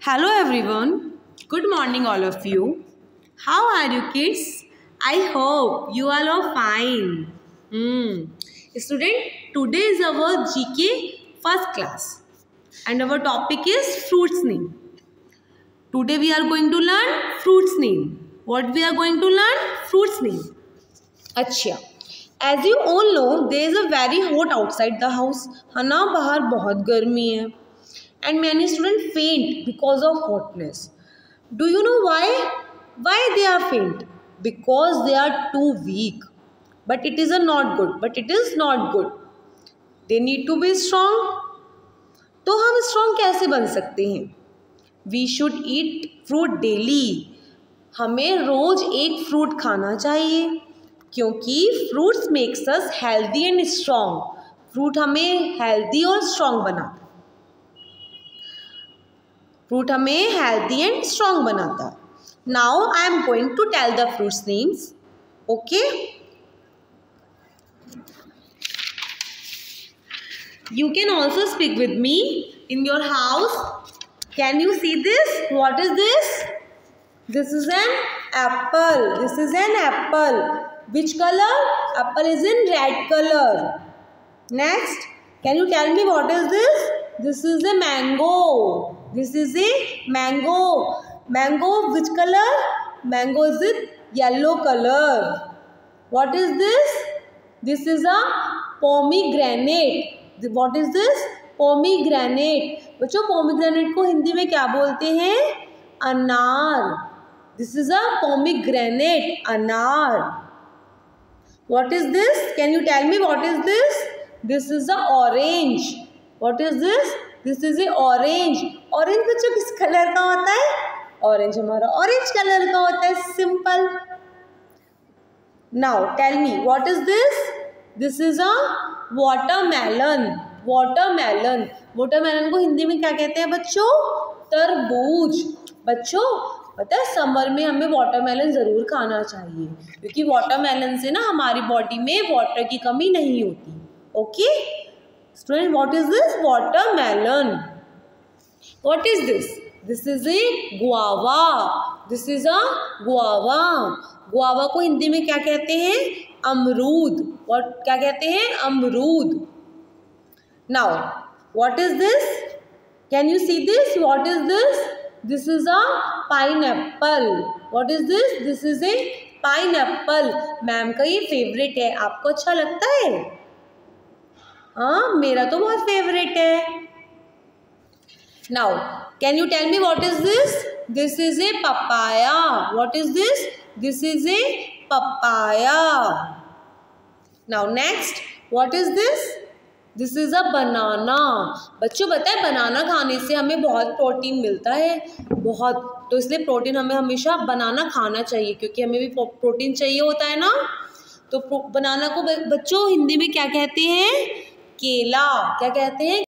Hello everyone. Good morning all of you. How are you kids? I hope you all are fine. Hmm. Student, today is our GK first class and our topic is fruits name. Today we are going to learn fruits name. What we are going to learn? Fruits name. अच्छा as you all know they is a very hot outside the house है ना बाहर बहुत गर्मी है and many student faint because of hotness do you know why why they are faint because they are too weak but it is a not good but it is not good they need to be strong तो हम strong कैसे बन सकते हैं? We should eat fruit daily हमें रोज़ एक fruit खाना चाहिए, क्योंकि fruits makes us healthy and strong fruit हमें हेल्दी और स्ट्रॉन्ग बनाता फ्रूट हमें हेल्थी एंड स्ट्रांग बनाता है। Now I am going to tell the fruits names okay you can also speak with me in your house can you see this what is this this is an apple this is an apple which colour apple is in red colour next can you can be what is this this is a mango This is a mango. Mango, which color? Mango is in yellow color. What is this? This is a pomegranate. What is this? Pomegranate. बच्चों pomegranate को हिंदी में क्या बोलते हैं अनार this is a pomegranate अनार what is this can you tell me what is this this is a orange what is this this is a orange orange बच्चों किस कलर का होता है? ऑरेंज हमारा ऑरेंज कलर का होता है, simple. Now, tell me, what is this? This is a watermelon. Watermelon. Watermelon को हिंदी में क्या कहते हैं बच्चों? तरबूज. बच्चों, पता है समर में हमें वाटरमेलन ज़रूर खाना चाहिए, क्योंकि वाटरमेलन से ना हमारी बॉडी में वाटर की कमी नहीं होती okay student what is this watermelon what is this this is a guava this is a guava को हिंदी में क्या कहते हैं? अमरूद. और क्या कहते हैं? अमरूद. Now what is this can you see this what is this this is a pineapple what is this this is a pineapple ma'am का ये फेवरेट है. आपको अच्छा लगता है? हाँ मेरा तो बहुत फेवरेट है। Now can you tell me what is this this is a papaya what is this this is a papaya now next what is this this is a banana बच्चों बताए बनाना खाने से हमें बहुत प्रोटीन मिलता है। बहुत तो इसलिए प्रोटीन हमें हमेशा बनाना खाना चाहिए, क्योंकि हमें भी प्रोटीन चाहिए होता है ना। तो बनाना को बच्चों, हिंदी में क्या कहते हैं? केला क्या कहते हैं?